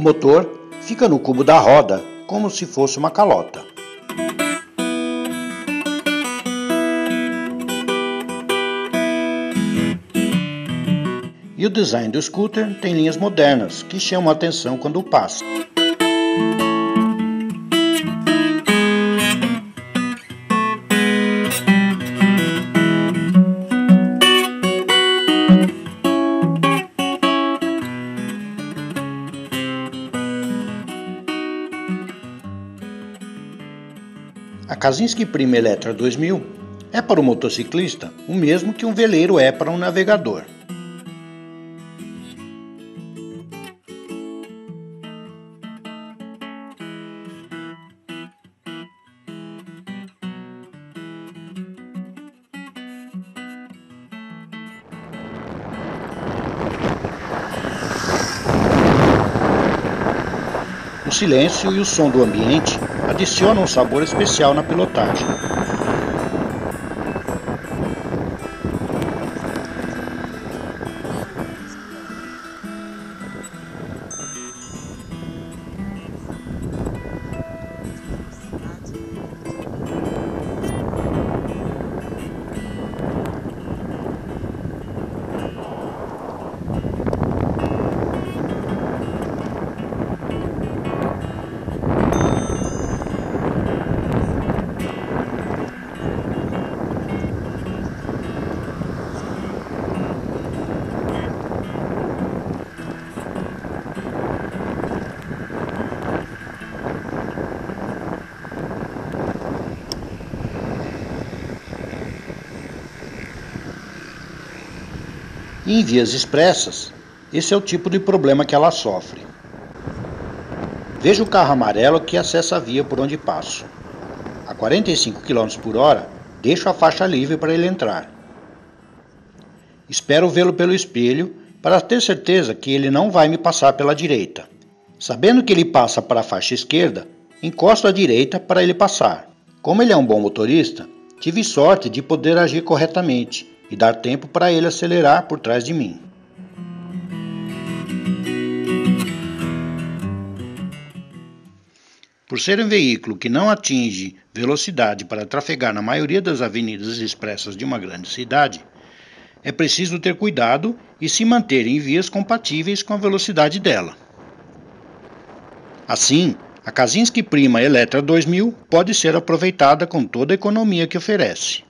O motor fica no cubo da roda, como se fosse uma calota. E o design do scooter tem linhas modernas que chamam a atenção quando passa. A Kazinski Prima Electra 2000 é para o motociclista o mesmo que um veleiro é para um navegador. O silêncio e o som do ambiente adicionam um sabor especial na pilotagem. Em vias expressas, esse é o tipo de problema que ela sofre. Veja o carro amarelo que acessa a via por onde passo. A 45 km por hora, deixo a faixa livre para ele entrar. Espero vê-lo pelo espelho para ter certeza que ele não vai me passar pela direita. Sabendo que ele passa para a faixa esquerda, encosto à direita para ele passar. Como ele é um bom motorista, tive sorte de poder agir corretamente e dar tempo para ele acelerar por trás de mim. Por ser um veículo que não atinge velocidade para trafegar na maioria das avenidas expressas de uma grande cidade, é preciso ter cuidado e se manter em vias compatíveis com a velocidade dela. Assim, a Kazinski Prima Electra 2000 pode ser aproveitada com toda a economia que oferece.